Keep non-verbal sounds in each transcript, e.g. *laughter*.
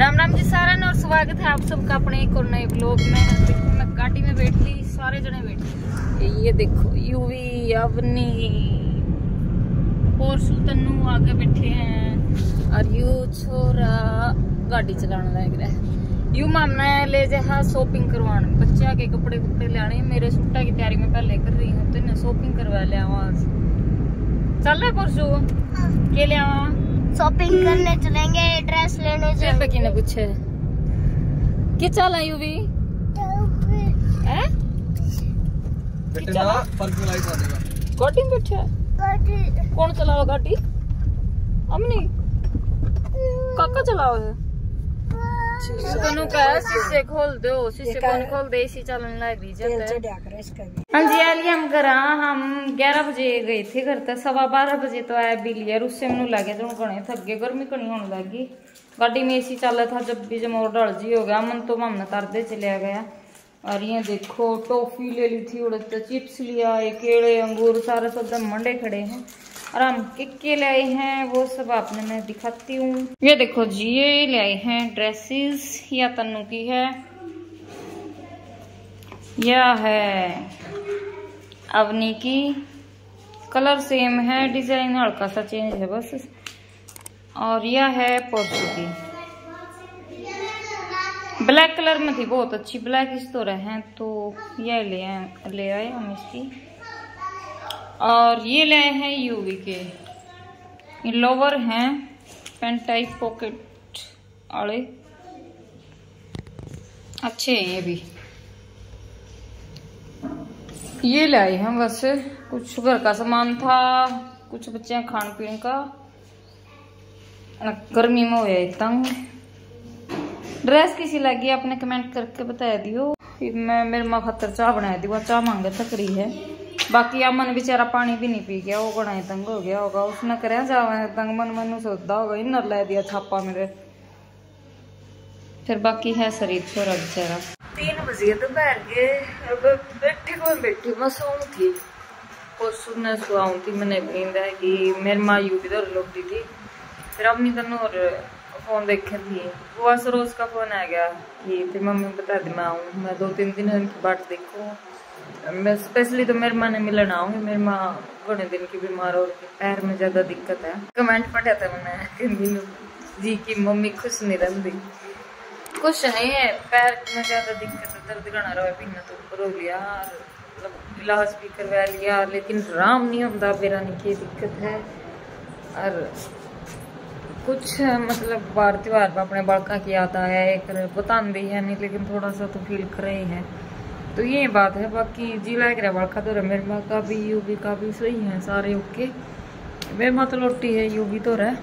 राम राम जी सारा और स्वागत है आप सबका अपने एक और नए ब्लॉग में। देखो मैं गाड़ी में बैठ ली सारे जने बैठे ये देखो यूवी अवनी और सुतनु आगे बैठे हैं। और यू छोरा गाड़ी चलाने लग रहा है। यू मामना ले जा शॉपिंग करवाने। बच्चा के कपड़े कुपड़े लाने मेरे सूटा की तैयारी में पहले कर रही हूँ तो इन्हें शॉपिंग करवा लिया आज चल रहा परसों? के लिया शॉपिंग करने चलेंगे ड्रेस लेने चलेंगे कुछ ने पूछे। कि चल आई यूवी? है? बेटे ना पार्किंग लाइट आ देगा गाड़ी में बैठे कौन चलाओ गाड़ी? अमनी काका चलाओ है। शीशे खोल दो शीशे कौन खोल दे इसी चलन लग रही हाँ जी आलिया हम घर हम ग्यारह बजे गए थे घर तक सवा बारह बजे तो आया बिल यार उससे मैंने लगे जो गणे थक गए गर्मी कनी होने लगी गाड़ी में एसी चल रहा था जब भी जब और डल जी हो गया मन तो मामना तरदे चलिया गया और ये देखो टॉफी ले ली थी उड़द तो चिप्स लिया ये केले अंगूर सारे सब मंडे खड़े हैं और हम किक्के ले आए हैं, वो सब आपने मैं दिखाती हूँ। ये देखो जी, ये ले आए हैं ड्रेसेस या तन्नू की है। यह है अवनी की। कलर सेम है डिज़ाइन हल्का सा चेंज है बस। और यह है पोर्चू की ब्लैक कलर में थी, बहुत अच्छी ब्लैक इस तो रहे हैं तो यह ले आए ले आए हम इसकी। और ये ले हैं यूवी के। ये लोवर हैं पेंट टाइप पॉकेट वाले। अच्छे हैं ये भी। ये लाए हैं बस। कुछ घर का सामान था, कुछ बच्चे खान पीन का। गर्मी में हो तंग ड्रेस किसी लगी, आपने कमेंट करके बता दियो। मैं, मेरे माँ खातर चाह बनाई दी चाह मांगे तक रही है। बाकी अमन बेचारा पानी भी नहीं पी गया वो बनाए तंग हो गया होगा उसने करे तंग मन मन सोचता होगा इनर ला दिया छापा मेरे फिर बाकी है शरीर छोरा बेचारा तीन बजे दोपहर के बैठी को बैठी मैं सो थी और सुनने सुहाऊं थी मैंने नींद है कि मेरी माँ यू भी दौड़ लौटी थी फिर अपनी तनु और फ़ोन देखे थी वो रोज का फ़ोन आ गया कि फिर मम्मी बता दी मैं आऊँ मैं दो तीन दिन की बाट देखूँ मैं स्पेशली तो मेरी माँ ने मिलन आऊँगी मेरी माँ बड़े दिन की बीमार और पैर में ज़्यादा दिक्कत है। कमेंट पढ़ा था मैंने मीनू जी की मम्मी खुश नहीं रहती कुछ नहीं है, पैर में ज़्यादा दिक्कत है, दर्द गणा रहा पीना तो हो लिया मतलब इलाज भी करवा लिया, लेकिन राम नहीं होता मेरा नहीं की दिक्कत है। और कुछ मतलब बार त्योहार पर अपने बड़का की याद आया, एक बता दी है नहीं लेकिन थोड़ा सा तो फील कर रहे हैं। तो ये बात है बाकी जी लग रहा बड़का तो मेरे माँ का भी यू भी का भी सही है सारे ओके। मेरे माँ तो लोटी है यू भी तो रहा।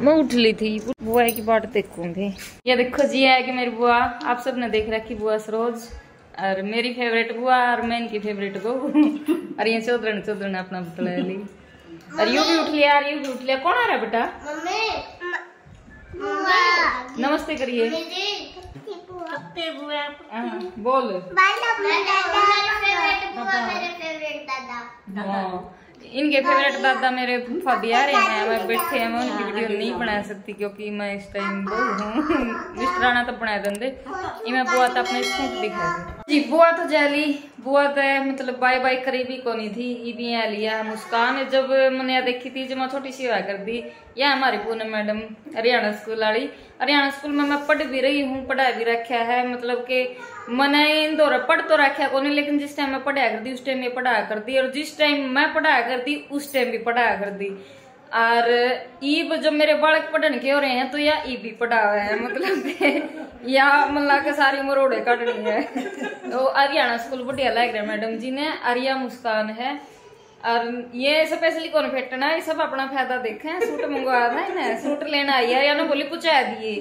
मैं उठ ली थी बुआ की बाट देखूँगी। ये देखो जी है कि मेरी बुआ आप सबने देख रखी बुआ सरोज और मेरी फेवरेट बुआ और मैं इनकी फेवरेट बहू। और ये चौधरन चौधरन अपना बतला ली और यू भी उठ लिया और यू भी उठ लिया। कौन आ रहा है बेटा? नमस्ते करिए। हाँ, बोल। हाँ, इनके फेवरेट दादा मेरे रहे हैं। मैं बैठे हैं मैं उनकी वीडियो नहीं बना सकती क्योंकि मैं इस टाइम वो हूँ। मिस्टर तो बना देंगे इन्हें बुआ तो अपने सूट दिखा जी बुआ तो जैली, बुआ तो मतलब बाय बाय करीबी को नहीं थी यहाँ लिया मुस्कान। जब मैंने देखी थी, जब मैं छोटी सी हुआ कर दी यह हमारी पूनम मैडम, हरियाणा स्कूल वाली हरियाणा स्कूल में मैं पढ़ भी रही हूँ, पढ़ा भी रखा है मतलब कि मैंने इंदौर पढ़ तो रखा को नहीं लेकिन जिस टाइम मैं पढ़ाया कर दी उस टाइम ये पढ़ाया कर दी और जिस टाइम मैं पढ़ाया कर दी उस टाइम भी पढ़ाया कर दी और ईब जब मेरे बालक पढ़न के हो रहे हैं तो या ई भी पढ़ा हुआ है मतलब या मल्ला के सारी मरोड़े काटनी है। तो हरियाणा स्कूल बढ़िया लग रहा है मैडम जी ने, आर्या मुस्कान है। और ये स्पेशली कौन फेटना है? सब अपना फ़ायदा देखे, सूट मंगवाया था इन्हें, सूट लेना आई है। या ना बोली, पूछा दिए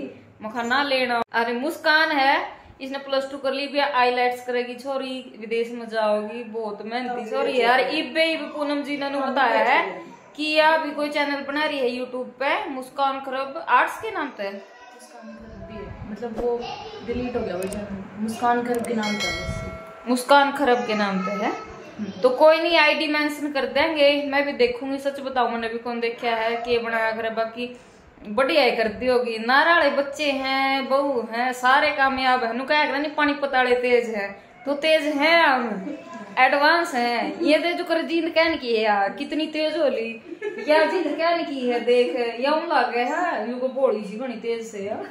मखा ना लेना। अरे मुस्कान है, इसने प्लस टू कर ली, भी आईलाइट्स करेगी, छोरी, विदेश में जाओगी, बहुत मेहनती छोरी है यार इबे इब पूनम जी ने बताया है। कि या भी कोई चैनल बना रही है यूट्यूब पे? मुस्कान खरब आर्ट्स के नाम पे? मतलब वो डिलीट हो गया वो चैनल। मुस्कान खरब के नाम पर मुस्कान खरब के नाम पे है? तो कोई नहीं आईडी मेंशन कर देंगे। मैं भी देखूँगी सच बताऊँ मैंने भी कौन देखा है के बनाया कर बाकी बढ़िया ही करती होगी। नारा बच्चे हैं बहू हैं सारे कामयाब है। नु क्या नहीं पानी पताले तेज है। तो तेज है एडवांस है। ये दे जो कर जींद कहन की है, यार, कितनी तेज होली यार जींद कहन की है, देख, यम लग है यू को बोली सी बनी तेज से, यार।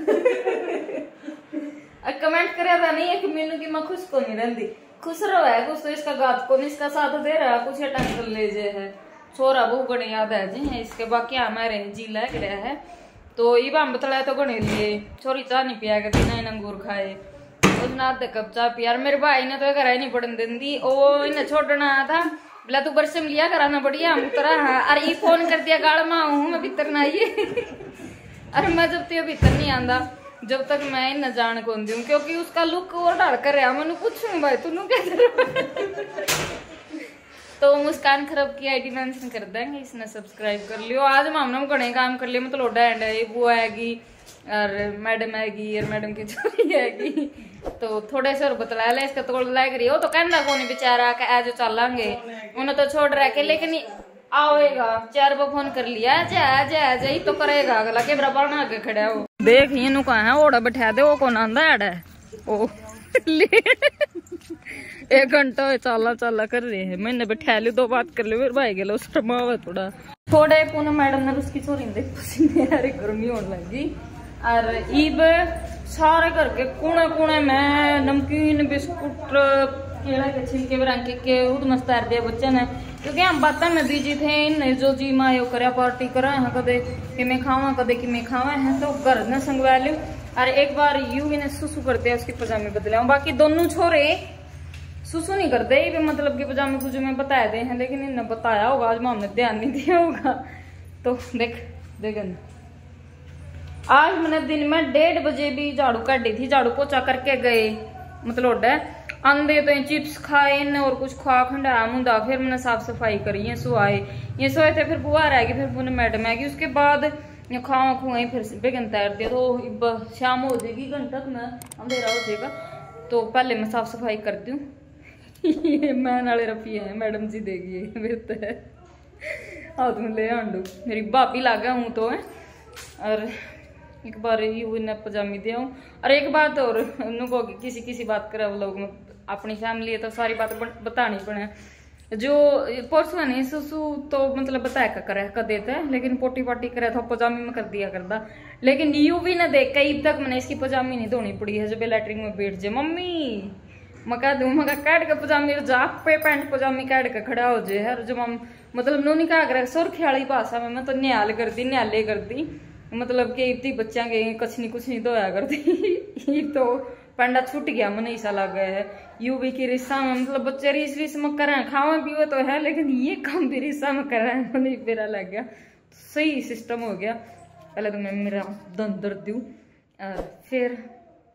कमेंट करे था नहीं है कि की मैं खुश को नहीं रहती खुश रहो है कुछ तो इसका गात को नहीं इसका साथ दे रहा, कुछ अटैक कर ले जे है। छोरा बहु गणे याद है जी, इसके बाकी हमारे जी लग रहा है। तो ये बाम बतलाया तो गणे लिए, छोरी चाह नहीं पिया करती ना अंगूर खाए। उसने आधे कप चाह पिया और मेरे भाई ने तो घर ही नहीं पड़न देती ओ, इन्हें छोड़ना था। बोला तू बरसम लिया कराना बढ़िया, हम उतरा हाँ। अरे, ये फ़ोन कर दिया गाड़ में हूँ मैं भीतर ना आइए अरे, मैं जब तक भीतर नहीं आंदा, जब तक मैं इन जान को दूँ, क्योंकि उसका लुक और डर कर रहा मैंने पूछूँ, भाई तू क्या तो मुस्कान खरब की आईडी मेंशन कर देंगे, इसने सब्सक्राइब कर लियो। आज हमने घने काम कर लिया मतलब लोडा एंड है वो आएगी। और मैडम आएगी, और मैडम की छोरी *laughs* आएगी। तो थोड़े से और बतला ले, इसका तोड़ लाग रही हो तो कहना कौन, बेचारा का आज चलांगे। उन्हें तो छोड़ के, लेकिन आवेगा चार बार फ़ोन कर लिया। जा जा जा, ही तो करेगा अगला। के बराबर आगे खड़ा हो देख ये नु कहा है, ओड़ा बैठा दे, वो कौन आंदा है ओ एक घंटा चाला चाला कर रहे हैं। मैंने बैठा ली, दो बात कर ली, फिर भाई गेलो थोड़ा। थोड़े, पुनः मैडम ने उसकी छोरी देख पसीने गर्मी होने लगी। और ईब सारे घर के कोने कोने में नमकीन बिस्कुट केला के छिलके रंग के उद मस्तार दिया बच्चे ने क्योंकि हम बातें में बिज़ी थे इन जो जी माँ यो करे पार्टी करा है कदे कि मैं खावा कदे कि मैं खावा है तो घर ने संगवा लियो और एक बार यू इन्हें सुसु करते हैं उसकी पजामे बदले बाकी दोनों छोरे सुसु नहीं करते भी मतलब कि पजामे पुजामे बताए दे हैं लेकिन इन्हें बताया होगा आज हमने ध्यान नहीं दिया होगा तो देख देखन आज मैंने दिन में डेढ़ बजे भी झाड़ू काटी थी, झाड़ू पोचा करके गए मतलब आंदे तो चिप्स खाए इन और कुछ खा खंडा मुंदा फिर मैंने साफ़ सफ़ाई करी, ये सोए ये सोए थे, फिर बुआ रह गई, फिर पुनः मैडम आएगी उसके बाद खावा खुआ फिर बेगन तैर दिया तो शाम हो जाएगी, घंटा तक मैं अंधेरा हो जाएगा तो पहले मैं साफ़ सफ़ाई करती हूँ ये मैं नाले रफी है, मैडम जी देगी बेहतर हाथ में ले आंडू, मेरी भाभी लागा हूँ तो है, और एक बार इन्हें पजामी दे और एक बात और किसी किसी बात करे वो लोग, अपनी फैमिली है तो सारी बात बतानी पड़े। जो परसों नहीं सुसु तो मतलब बताया का करे कर देता लेकिन पोटी पाटी करे तो पजामी में कर दिया करता लेकिन यू भी ना देख कई तक मैंने इसकी पजामी नहीं धोनी पड़ी है, जब लैटरिन में बैठ जाए। मम्मी, मैं कह दूँ, मैं काट के पजामी जा पे पैंट पजामी काट के खड़ा हो जाए। है जब हम मतलब नोनी कहा करे भाषा में मैं तो न्याल करती न्याले करती मतलब कि इतनी बच्चा के कुछ नहीं कुछ नहीं धोया करती। *laughs* तो पंडा छूट गया, मन ऐसा लग गया है। यू भी की रिश्ता में मतलब बच्चे रिस रिस में कर रहे हैं, खावा पीवे तो है, लेकिन ये काम भी रिश्ता में कर रहे हैं, मन मेरा लग गया। सही सिस्टम हो गया। पहले तो मैं मेरा दन दर्द दूँ फिर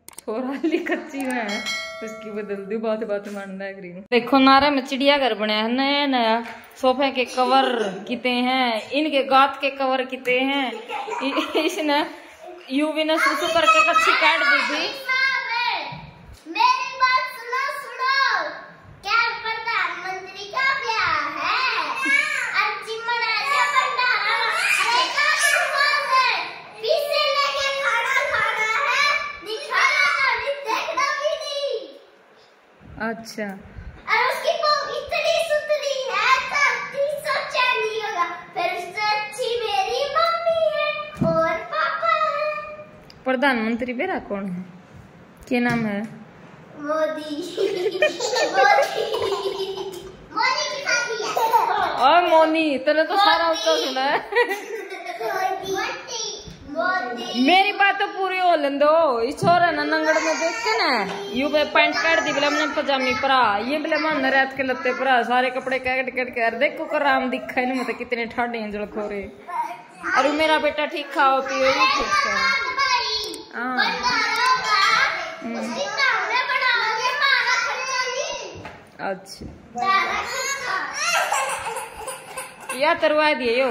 थोड़ा ली कच्ची में है। उसकी बदल दी बात बात मानना ग्रीन देखो, नारा में चिड़िया घर बनाया है, नया नया। सोफे के कवर किते हैं, इनके गात के कवर किते हैं। इसने यूवी ने सुसु करके कच्ची काट दी थी मेरी बात सुनो सुनो क्या प्रधानमंत्री का ब्याह है अच्छी मनाया भंडारा अरे का भगवान है पीछे लेके खाना खाना है दिखाना नहीं देखना भी नहीं अच्छा। और उसकी इतनी सुथरी है नहीं होगा फिर उससे अच्छी मेरी मम्मी है और पापा है प्रधानमंत्री मेरा कौन है? क्या नाम है? मोदी। मोदी मोदी की शादी है और मोनी तेरे तो सारा उत्तर सुना है। मेरी बात तो पूरी हो लें दो इस छोरा ना नंगड़ में देख के ना, यू बे पैंट काट दी, बोले हमने पजामी परा। ये बोले मन रात के लत्ते परा, सारे कपड़े काट काट के अरे देखो कर राम दिखा नहीं मतलब कितने ठाडे हैं जल खोरे अरे मेरा बेटा ठीक खाओ, पियो ठीक भाई हाँ। नहीं अच्छा। या तरवा दिए यो।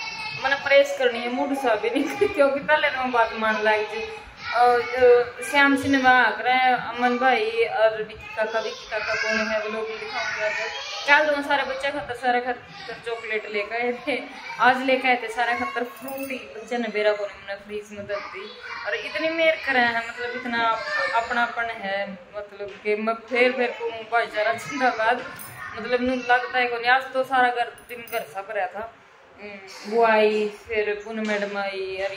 मैंने प्रेस करनी है मूड सा भी नहीं क्योंकि पहले तो बात मान लग जी और श्याम सिनेमा आकर अमन भाई और विक्की काका विक्की काका कौन है वो लोग दिखाऊँगा कल सारे बच्चे खातर सारे खातर चॉकलेट लेकर आए थे। आज लेकर आए थे सारे खातर फ्रूटी बच्चे ने बेरा को मैंने फ्रीज में दर दी। और इतनी मेहर करे है मतलब इतना अपनापन है मतलब कि मैं फिर फिर को भाईचारा जिंदाबाद। मतलब लगता है कोई आज तो सारा घर दिन घर सब रहा था। वो फिर पुन मैडम आई और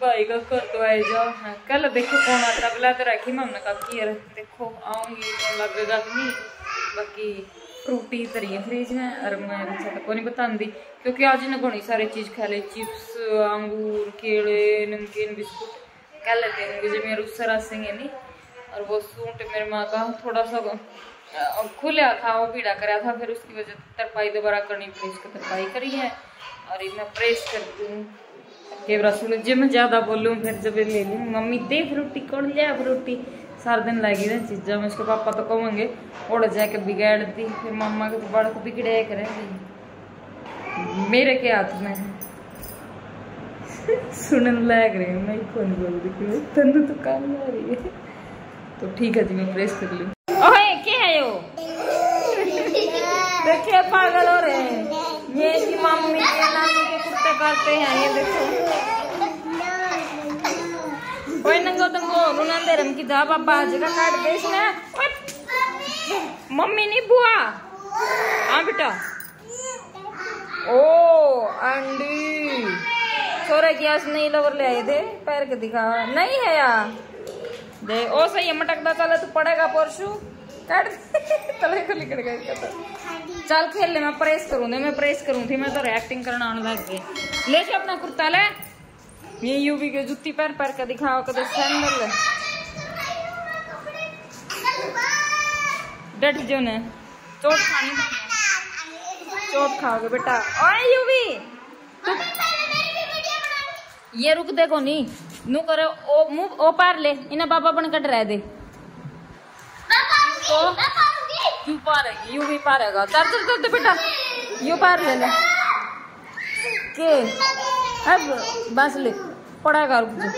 भाई का कर तो आए जाओ हाँ, कल देखो कौन आता बुला तो रखी मैं हमने कहा कि यार। देखो आऊँगी तो लगेगा कि नहीं। बाकी फ्रूटी तरी है फ्रिज में और मैं अच्छा तो नहीं बताती क्योंकि आज इन्हें घनी सारी चीज़ खा ली चिप्स अंगूर केले नमकीन बिस्कुट। कह लेते होंगे जो मेरे उससे रसेंगे नहीं और वो सूट मेरे माँ का थोड़ा सा खुला था वो पीड़ा करा था, फिर उसकी वजह से तरपाई दोबारा करनी पड़ी उसको तरपाई करी है। और ये मैं प्रेस कर दूँ के रसुल जे मैं ज़्यादा बोलूँ, फिर जब ले लूँ। मम्मी दे फ्रूटी कौन लिया फ्रूटी सारा दिन लगी रहे चीजा में उसके पापा तो कहेंगे उड़ जाके बिगाड़ दी। फिर मम्मा के तो बड़ा को बिगड़े करेंगे। मेरे के हाथ में है। *laughs* सुनने रहे हैं। मैं कौन बोल? रही तनु तो काम आ रही है। तो ठीक है जी, मैं प्रेस कर ली। पागल हो रहे हैं। ये की मम्मी के नानी के कुत्ते करते हैं, ये देखो। ओए नंगो तंगो रुना दे रम की दा बाबा जगह काट दे इसने। मम्मी नहीं, बुआ। हाँ बेटा। ओ अंडी छोरे की आज नहीं लवर ले आए थे पैर के दिखा। नहीं है यार। दे, ओ सही है, मटकदा चले तू पड़ेगा, परसू। तो। चल खेल मैं प्रेस करूँ मैं प्रेस करूँ। थी, मैं तो एक्टिंग करना आने लग गई। ले अपना कुर्ता, ले। ये यूवी के जुत्ती पैर पैर का दिखाओ, कदे सैंडल डट जो ने। चोट खानी। चोट खाओगे बेटा। ओए यूवी ये रुक देखो नी। नु करे, ओ, मुँह ओ पार ले। इन्हें बाबा बन कट रह दे। तो क्यों पारेगी यू भी पारेगा चल चल चल बेटा। यू पार ले ले। के? अब बस ले। रुक जा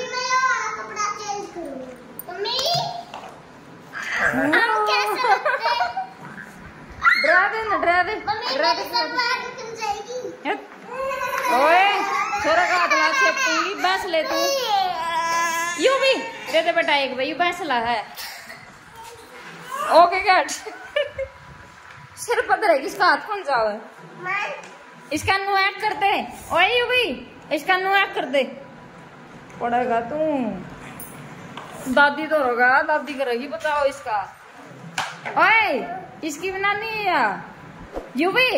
डरा दे ना डरा दे। डरा दे। ओए छोरा का हाथ से पूरी बस ले तू। यू भी। दे दे बेटा एक भाई यू बस ला है। ओके कट सिर पता है किसका हाथ कौन जाओ इसका नु ऐड कर दे। ओए यू भी। इसका नु ऐड कर दे। पड़ेगा तू। दादी तो होगा दादी करेगी बताओ इसका। ओए इसकी बना नहीं है यू? भी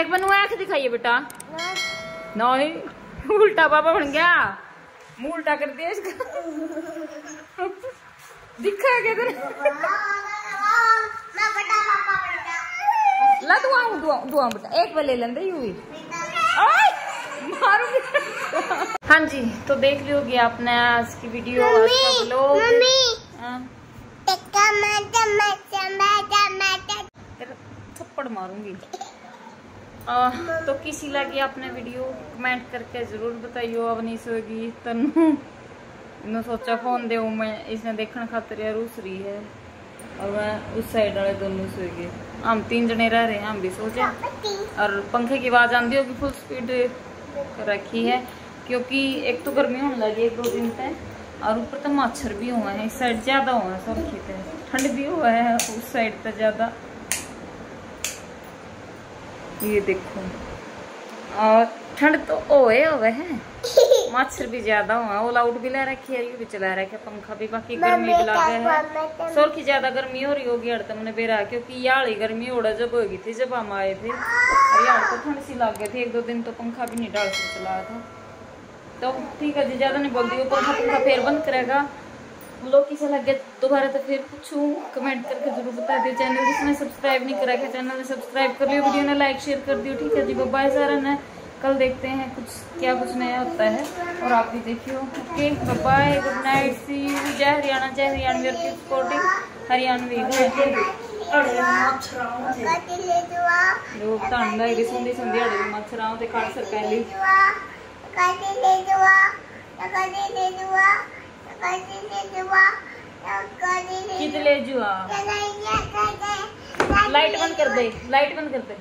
एक बनू आँख दिखाइए बेटा। नहीं उल्टा बाबा बन गया। मुँह उल्टा कर दिया इसका। दिखा क्या तेरे ला बेटा एक बार ले यू भी हाँ जी तो देख लियोगे आपने आज की वीडियो आज का व्लॉग हाँ, थप्पड़ मारूँगी। आ, तो किसी लगी आपने वीडियो? कमेंट करके ज़रूर बताइयो अब नहीं सोएगी तनु इन्हों सोचा फ़ोन दे मैं इसने देखने खातिर यार उस रही है। और मैं उस साइड वाले दोनों सोए गए हम तीन जने रह रहे हैं, हम भी सो जाए। और पंखे की आवाज़ आती होगी फुल स्पीड रखी है, क्योंकि एक तो गर्मी होने लगी एक दो दिन तक और ऊपर तो मच्छर भी हुआ है, इस साइड ज़्यादा हुआ है सब खेत ठंड भी हुआ है उस साइड पे ज़्यादा। ये देखो। और ठंड तो ओए हुए है। *laughs* मच्छर भी ज़्यादा हुआ। ऑल आउट भी ला रखी है ये भी चला रखा है पंखा भी बाकी गर्मी भी लग है। सोल की ज़्यादा गर्मी हो रही होगी अड़ तुमने बेरा क्योंकि याली गर्मी ओड़ा जब होगी थी जब हम आए थे। और यार तो ठंड सी लग गई थी एक दो दिन तो पंखा भी नहीं डाल से चला था। तो ठीक है जी ज़्यादा नहीं बोलती वो पंखा पंखा फिर बंद करेगा। लोग किसे लग गया दोबारा तो फिर पूछूँ कमेंट करके ज़रूर बता दियो चैनल जिसने सब्सक्राइब नहीं करा है चैनल ने सब्सक्राइब कर लियो वीडियो ने लाइक शेयर कर दियो। ठीक है जी बाय सारा ने। कल देखते हैं कुछ क्या कुछ नया होता है और आप भी देखियो okay bye good night see you जय हरियाणा जय हरियाणवी और सपोर्टिंग हरियाणवी ले जुआ कदी ले जुआ ਲੋਕ ਤਾਂ ਅੰਦਰ ਹੀ ਸੁੰਦੀ ਸੁੰਦੀ ਅੜੇ ਮੱਛਰਾਂ ਤੇ ਖੜ ਸਰਕੈਲੀ कदी ले जुआ कदी ले जुआ कदी ले जुआ कदी ले ਕਿਤੇ ਲੈ ਜੂਆ ਲਾਈਟ ਬੰਦ ਕਰ ਦੇ ਲਾਈਟ ਬੰਦ ਕਰ ਦੇ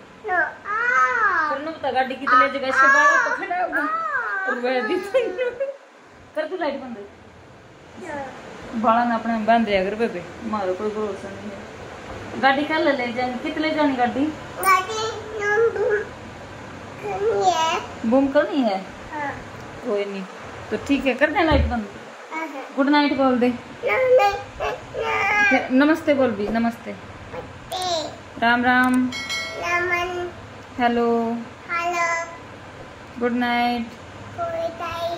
करना तो बता गाड़ी की तले तो जगह से बाड़ा पकड़ा होगा और वह भी तो सही कर तू लाइट बंद। बाड़ा ने अपने बंद है अगर बेबे मारो कोई भरोसा नहीं है। गाड़ी कल ले जाएँगे कितने जानी गाड़ी? बूम करनी है। बूम करनी है? हाँ। कोई नहीं तो ठीक है कर दे लाइट बंद। गुड नाइट बोल दे। नमस्ते बोल भी नमस्ते। राम राम। नमन हेलो हेलो गुड नाइट कोई ताई